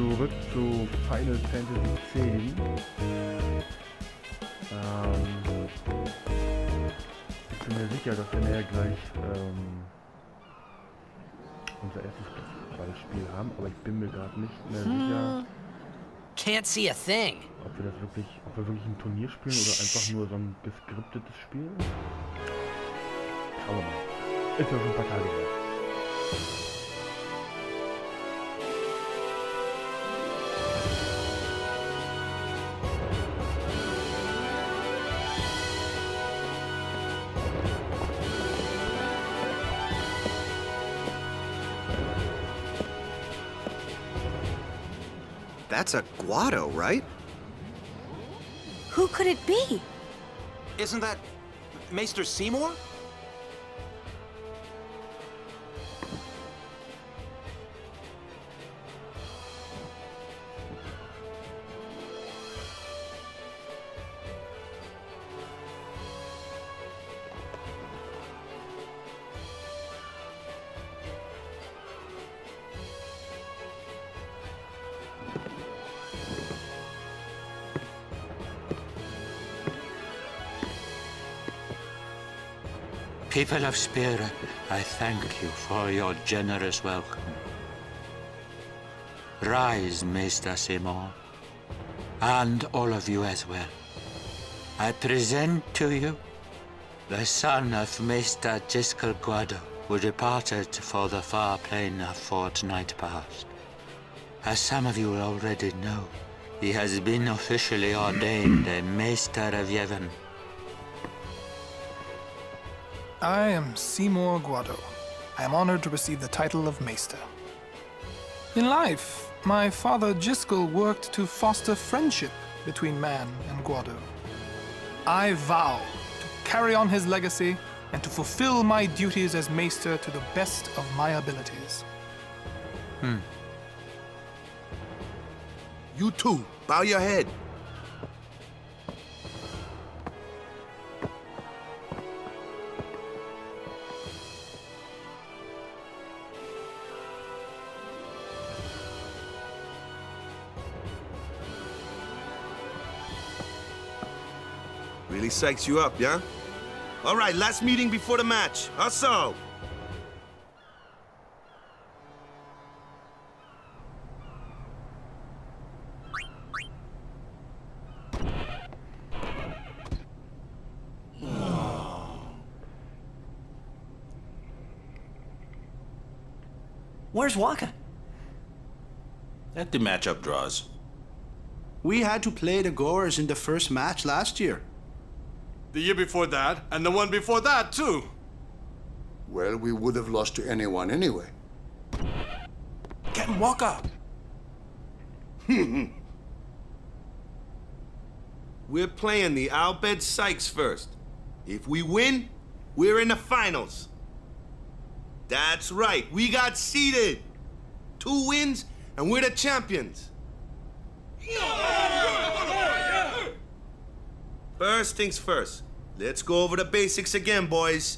zurück zu Final Fantasy X. Ähm, ich bin mir sicher, dass wir nachher gleich ähm, unser erstes Basketballspiel haben, aber ich bin mir gerade nicht mehr sicher, Can't see a thing. ob wir das wirklich, ob wir wirklich ein Turnier spielen oder einfach nur so ein geskriptetes Spiel. Schauen wir mal. Ist ja schon ein paar Tage her. That's a Guado, right? Who could it be? Isn't that Maester Seymour? People of Spira, I thank you for your generous welcome. Rise, Maester Simon, and all of you as well. I present to you the son of Maester Jyscal Guado, who departed for the far plain a fortnight past. As some of you already know, he has been officially ordained a Maester of Yevon. I am Seymour Guado. I am honored to receive the title of Maester. In life, my father Jyscal worked to foster friendship between man and Guado. I vow to carry on his legacy and to fulfill my duties as Maester to the best of my abilities. Hmm. You too. Bow your head. Psychs you up, yeah? All right, last meeting before the match. Hustle! Where's Wakka? Let the matchup draws. We had to play the Goers in the first match last year. The year before that, and the one before that, too. Well, we would have lost to anyone anyway. Get Wakka! We're playing the Al Bhed Psyches first. If we win, we're in the finals. That's right, we got seeded. Two wins, and we're the champions. First things first. Let's go over the basics again, boys.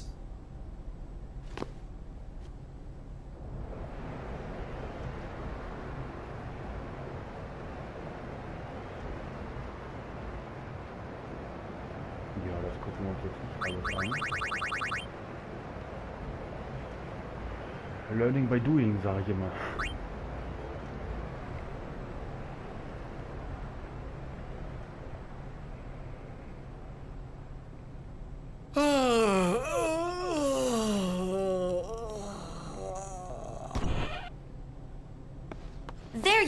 Learning by doing, sage ich immer.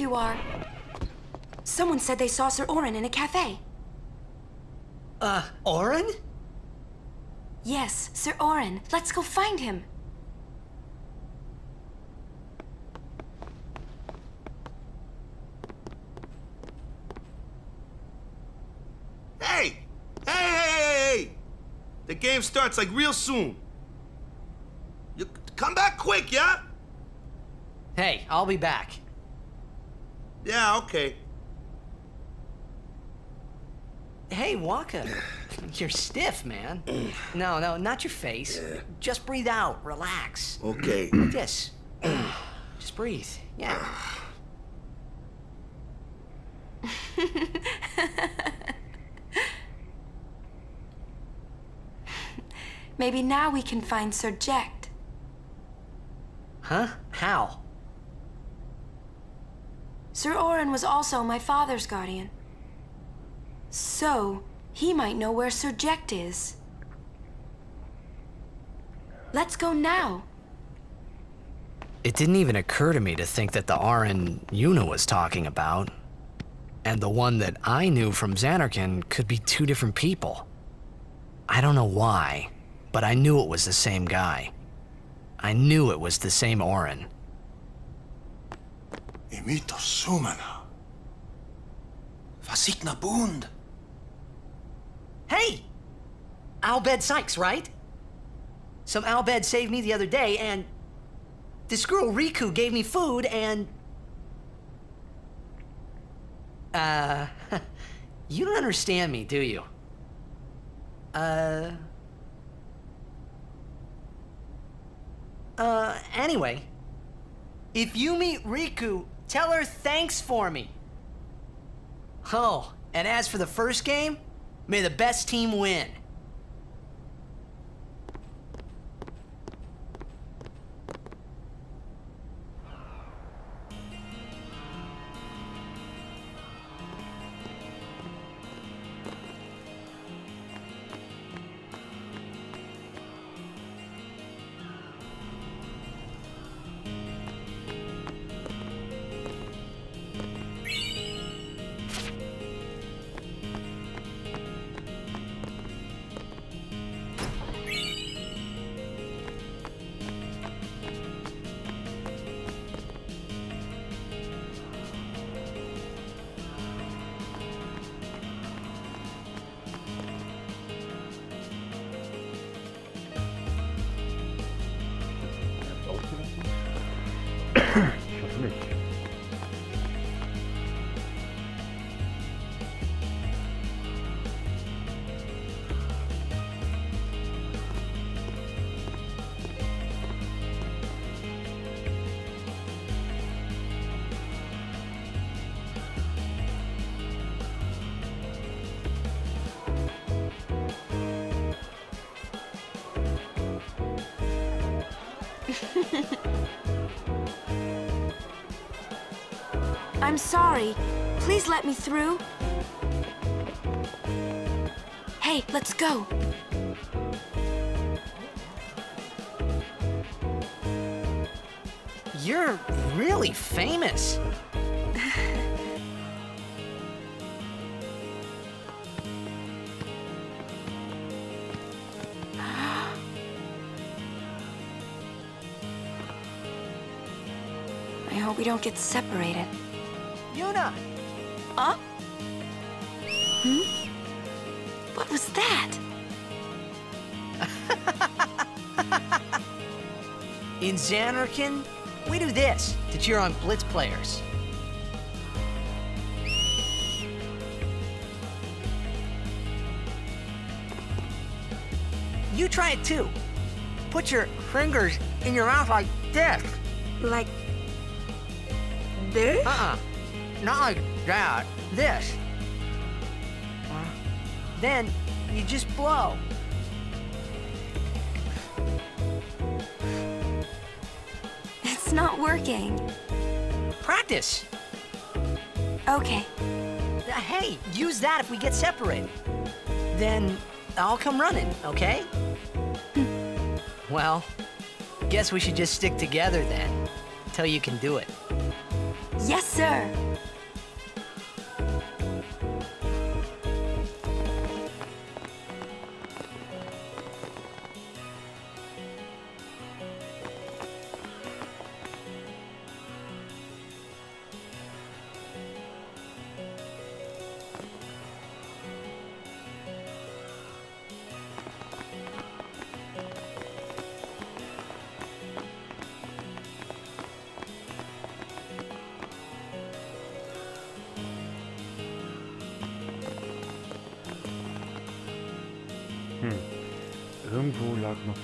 You are. Someone said they saw Sir Auron in a cafe. Uh, Auron? Yes, Sir Auron. Let's go find him. Hey! Hey, hey, hey, hey! The game starts like real soon. You come back quick, yeah? Hey, I'll be back. Yeah, okay. Hey, Wakka. You're stiff, man. no, no, not your face. Yeah. Just breathe out. Relax. Okay. Yes. this. Just breathe. Yeah. Maybe now we can find Sir Jecht. Huh? How? Sir Auron was also my father's guardian. So, he might know where Sir Jecht is. Let's go now. It didn't even occur to me to think that the Auron Yuna was talking about, and the one that I knew from Zanarkand could be two different people. I don't know why, but I knew it was the same guy. I knew it was the same Auron. Imito Sumana. Vasikna Bund. Hey! Al Bhed Psyches, right? Some Al Bhed saved me the other day, and this girl Rikku gave me food, and... Uh... you don't understand me, do you? Uh... Uh, anyway. If you meet Rikku, tell her thanks for me. Oh, and as for the first game, may the best team win. I'm sorry. Please let me through. Hey, let's go. You're really famous. I hope we don't get separated. In Zanarkand, we do this to cheer on Blitz players. You try it too. Put your fingers in your mouth like this. Like this? Uh-uh. Not like that. This. Then you just blow. Not working. Practice. Okay. Uh, Hey, use that if we get separated. Then I'll come running, okay? well, guess we should just stick together then, till you can do it. Yes, sir.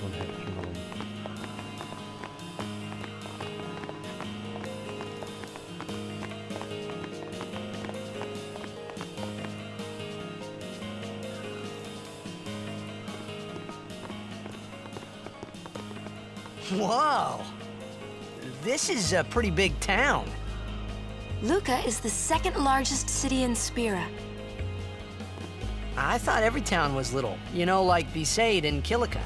Irgendwo lag noch so ein Heftchen rum. Whoa! This is a pretty big town. Luca is the second largest city in Spira. I thought every town was little. You know, like Besaid and Kilika.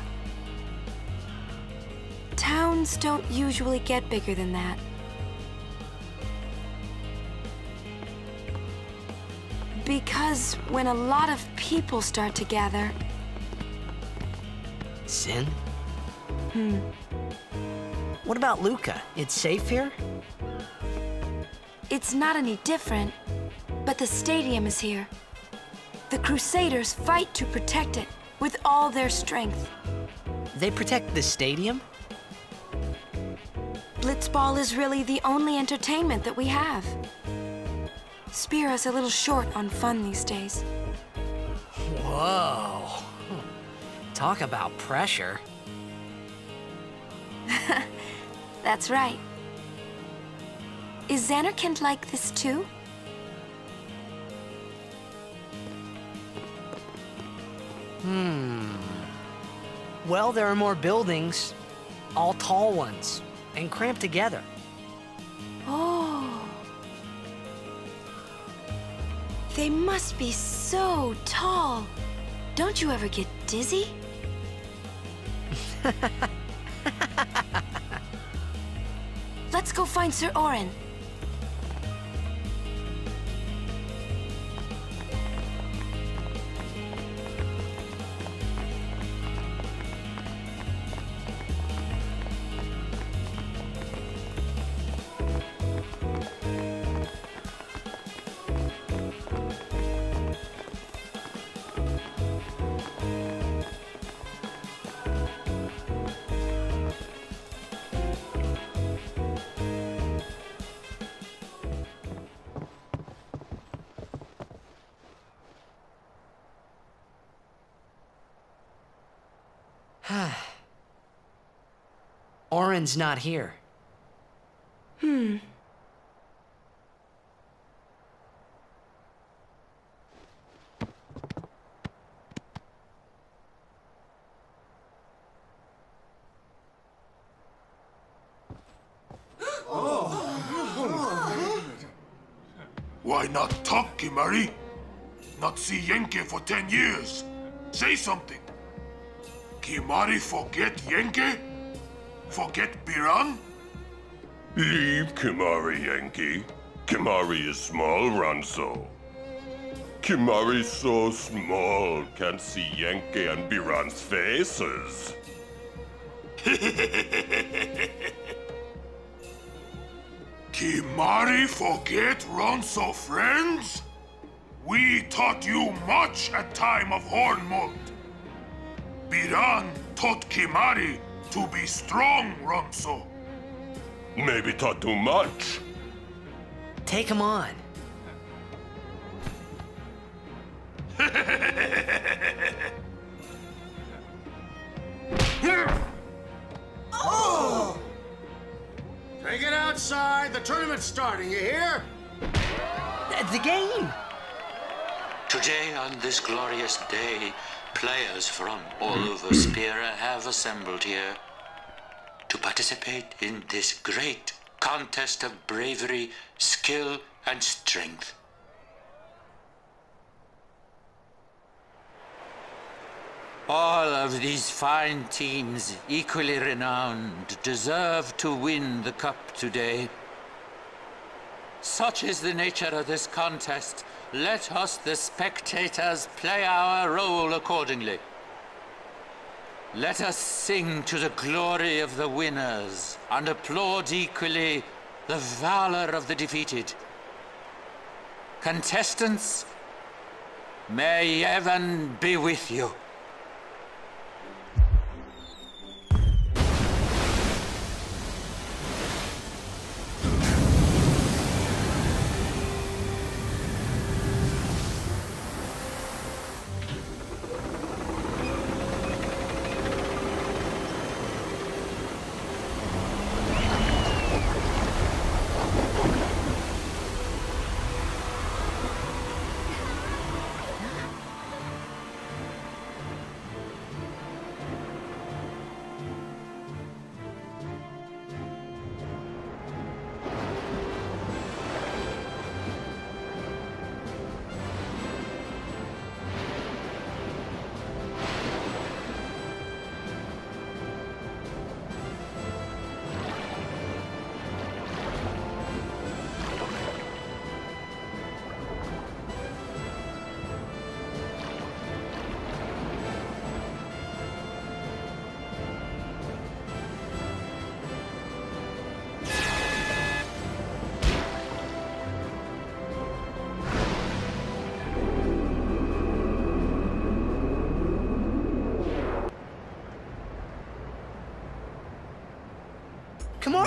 Don't usually get bigger than that. Because when a lot of people start to gather... Sin? Hmm. What about Luca? It's safe here? It's not any different, but the stadium is here. The Crusaders fight to protect it with all their strength. They protect the stadium? Blitzball is really the only entertainment that we have. Spira's a little short on fun these days. Whoa. Talk about pressure. That's right. Is Zanarkand like this too? Hmm. Well, there are more buildings, all tall ones, and cramped together. Oh. They must be so tall. Don't you ever get dizzy? Let's go find Sir Auron. Auron's not here. Hmm. Why not talk, Kimahri? Not see Yenke for ten years. Say something. Kimahri forget Yenke? Forget Biran? Leave Kimahri, Yenke. Kimahri is small, Ronso. Kimahri so small, can't see Yenke and Biran's faces. Kimahri forget Ronso friends? We taught you much at time of Hornmund. Biran taught Kimahri to be strong, Ronso. Maybe taught too much. Take him on. Oh! Take it outside. The tournament's starting, you hear? The game! Today, on this glorious day, players from all over Spira have assembled here to participate in this great contest of bravery, skill, and strength. All of these fine teams, equally renowned, deserve to win the cup today. Such is the nature of this contest. Let us, the spectators, play our role accordingly. Let us sing to the glory of the winners and applaud equally the valor of the defeated. Contestants, may heaven be with you.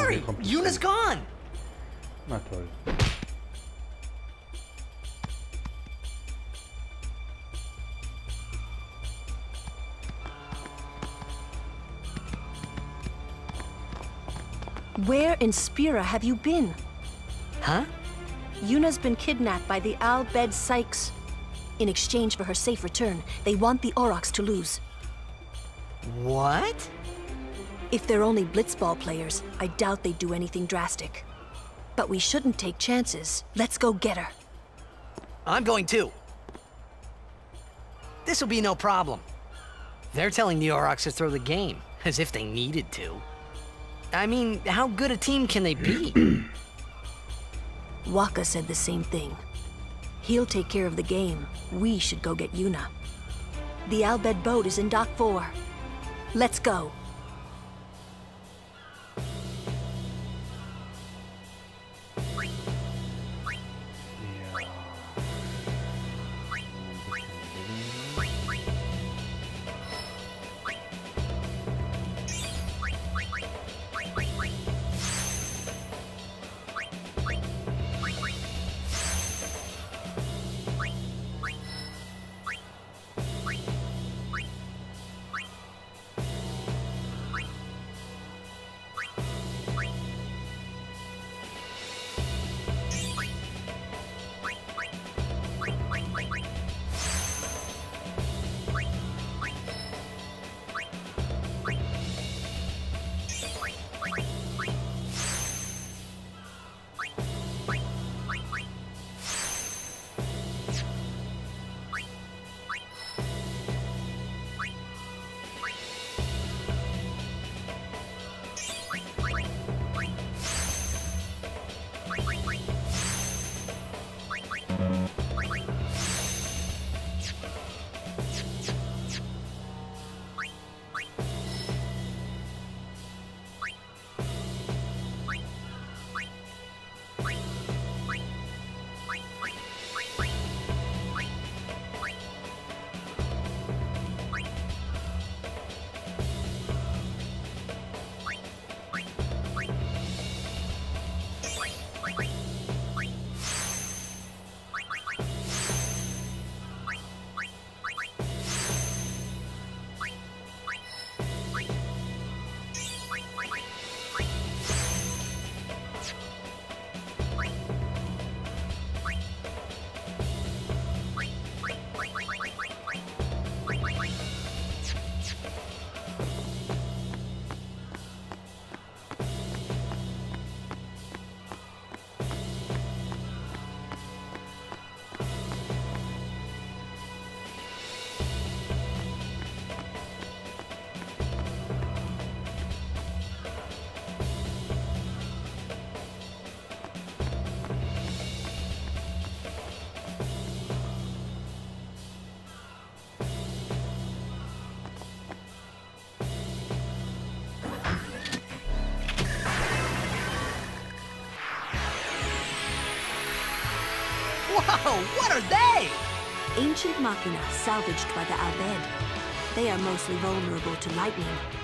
Kimahri, Yuna's gone. Na toll. Where in Spira have you been? Huh? Yuna's been kidnapped by the Al Bhed Psyches. In exchange for her safe return, they want the Aurochs to lose. What? If they're only blitzball players, I doubt they'd do anything drastic. But we shouldn't take chances. Let's go get her. I'm going too. This will be no problem. They're telling the Aurochs to throw the game, as if they needed to. I mean, how good a team can they be? Wakka said the same thing. He'll take care of the game. We should go get Yuna. The Al Bhed boat is in Dock 4. Let's go. Whoa, what are they? Ancient Machina salvaged by the Al Bhed. They are mostly vulnerable to lightning.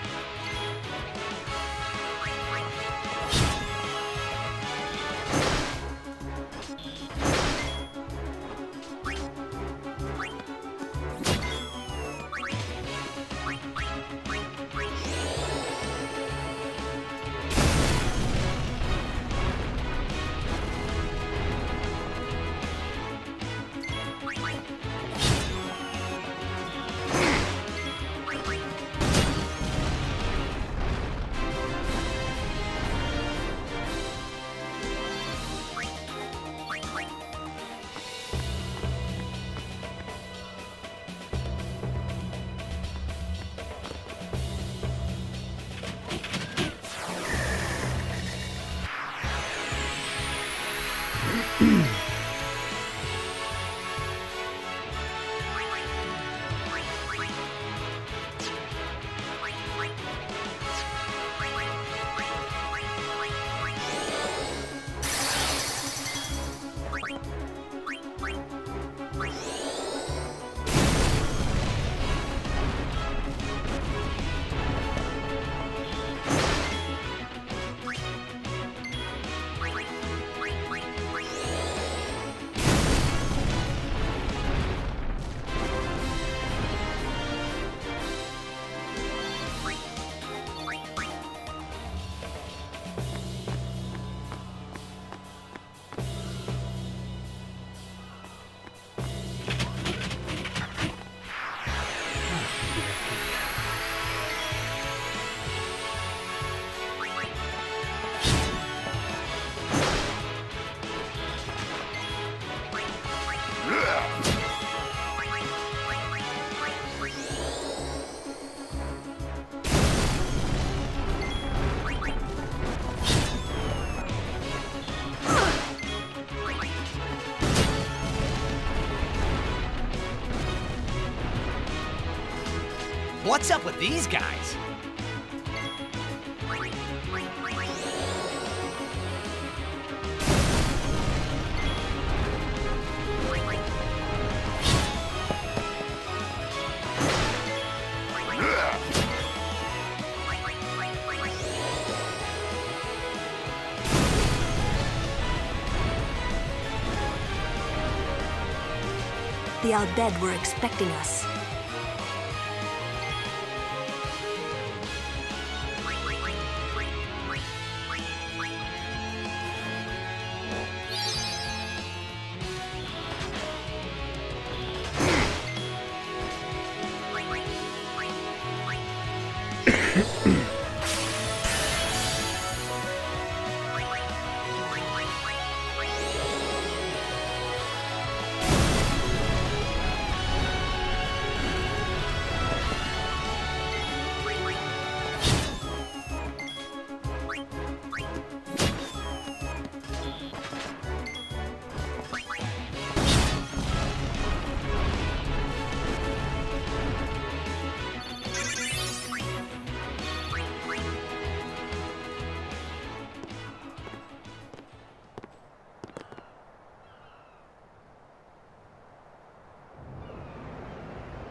What's up with these guys? The Al Bhed were expecting us.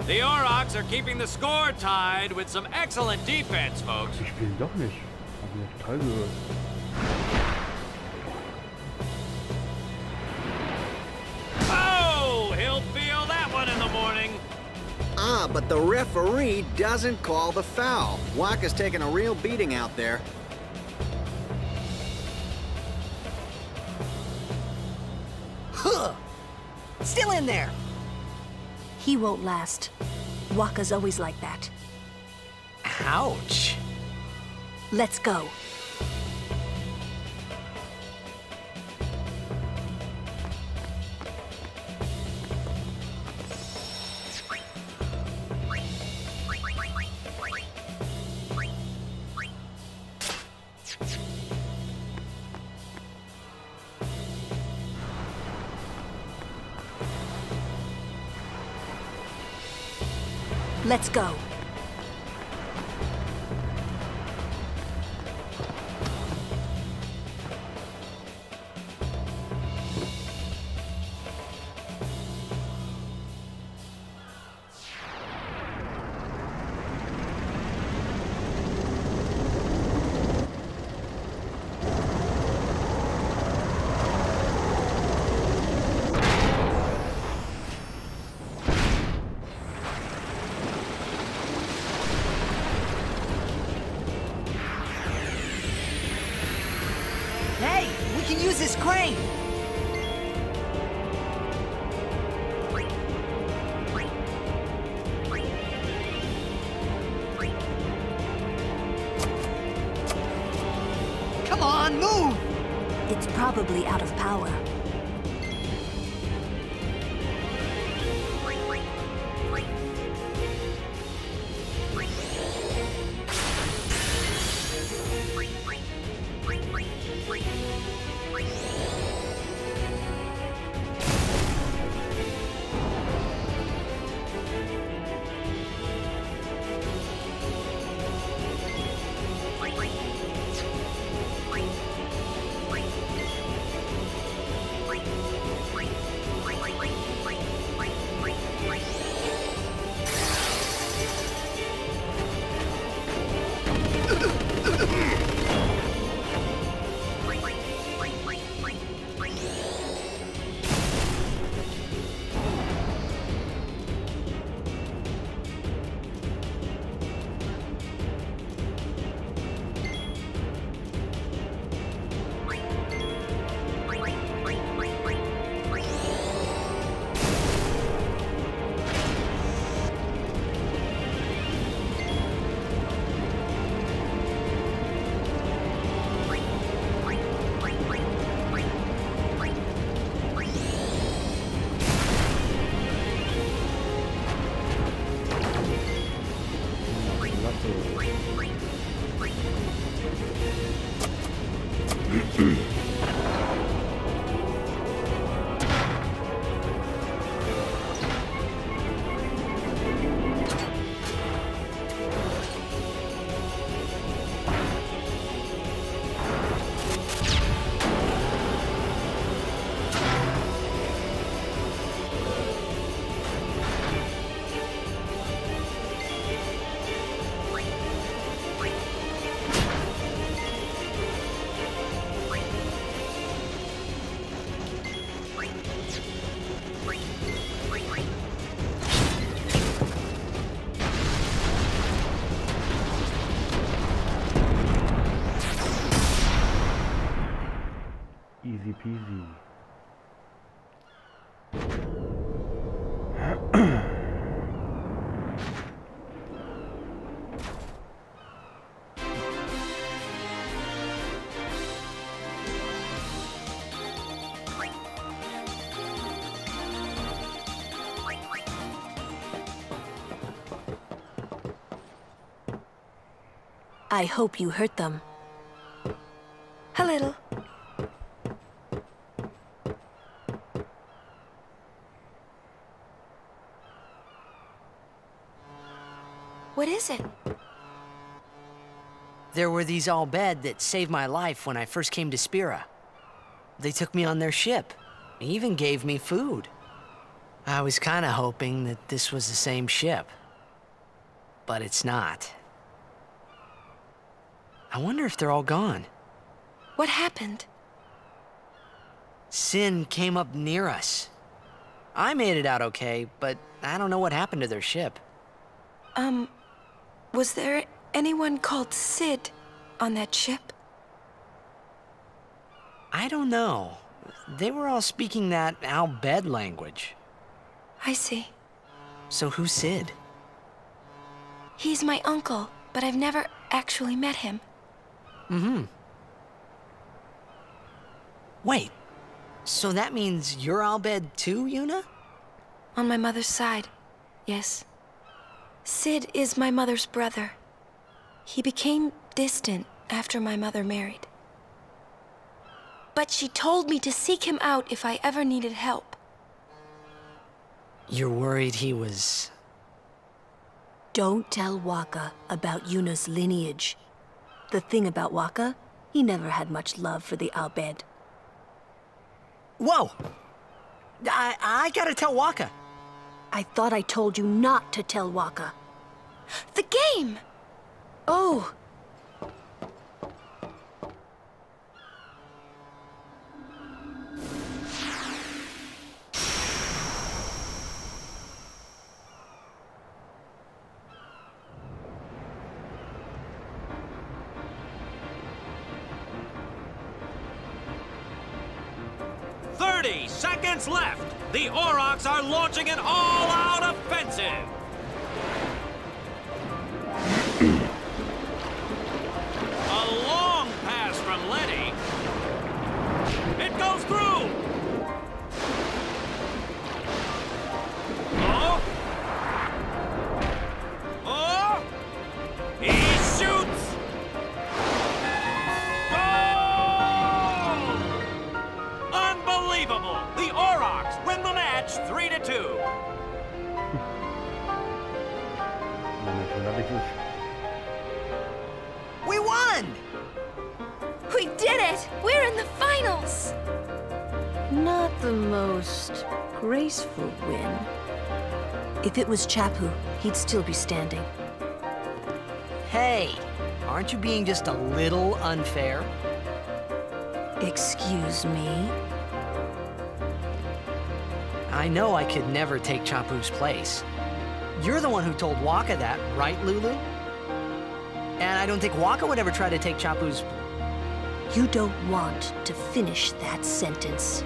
The Aurochs are keeping the score tied with some excellent defense, folks. Die spielen doch nicht. Hab ich total gehört. Oh, he'll feel that one in the morning. Ah, but the referee doesn't call the foul. Wakka's taking a real beating out there. Huh! Still in there! He won't last. Wakka's always like that. Ouch. Let's go. Let's go. It's probably out of power. I hope you hurt them. A little. What is it? There were these Al Bhed that saved my life when I first came to Spira. They took me on their ship. They even gave me food. I was kinda hoping that this was the same ship. But it's not. I wonder if they're all gone. What happened? Sin came up near us. I made it out okay, but I don't know what happened to their ship. Um, was there anyone called Cid on that ship? I don't know. They were all speaking that Al Bhed language. I see. So who's Cid? He's my uncle, but I've never actually met him. Mm-hmm. Wait, so that means you're Al Bhed too, Yuna? On my mother's side, yes. Cid is my mother's brother. He became distant after my mother married. But she told me to seek him out if I ever needed help. You're worried he was... Don't tell Wakka about Yuna's lineage. The thing about Wakka, he never had much love for the Al Bhed. Whoa! I, I gotta tell Wakka. I thought I told you not to tell Wakka. The game! Oh! Left. The Aurochs are launching an all-out offensive. If it was Chapu, he'd still be standing. Hey, aren't you being just a little unfair? Excuse me? I know I could never take Chapu's place. You're the one who told Wakka that, right, Lulu? And I don't think Wakka would ever try to take Chapu's... You don't want to finish that sentence.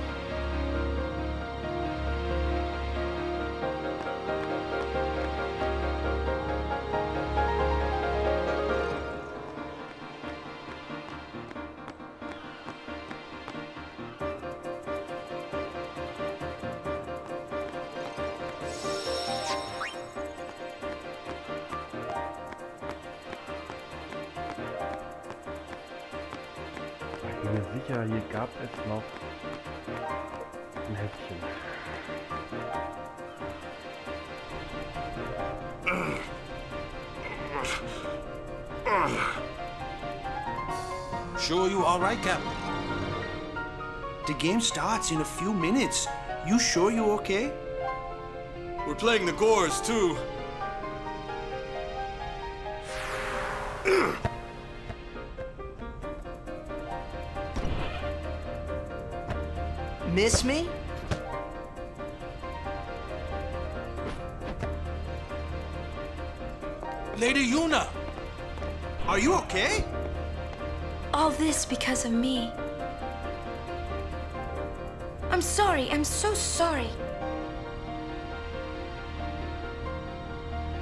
Sicher, hier gab es noch ein Heftchen. Sure you all right, Captain? The game starts in a few minutes. You sure you okay? We're playing the Goers, too. Miss me? Lady Yuna! Are you okay? All this because of me. I'm sorry. I'm so sorry.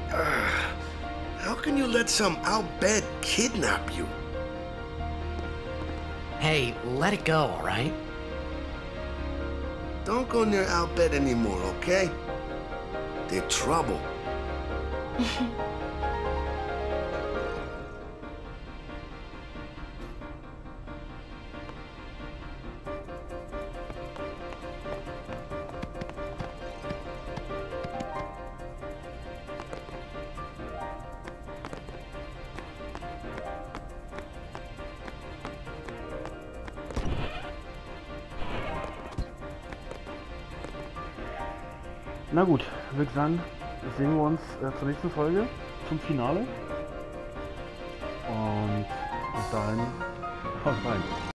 How can you let some Al Bhed kidnap you? Hey, let it go, alright? Don't go near Al Bhed anymore, okay? They're trouble. ich sagen, sehen wir uns äh, zur nächsten Folge, zum Finale. Und bis dahin, haut rein.